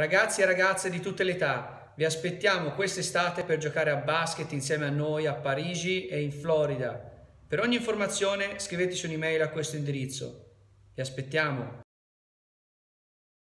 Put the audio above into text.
Ragazzi e ragazze di tutte le età, vi aspettiamo quest'estate per giocare a basket insieme a noi a Parigi e in Florida. Per ogni informazione scriveteci un'email a questo indirizzo. Vi aspettiamo!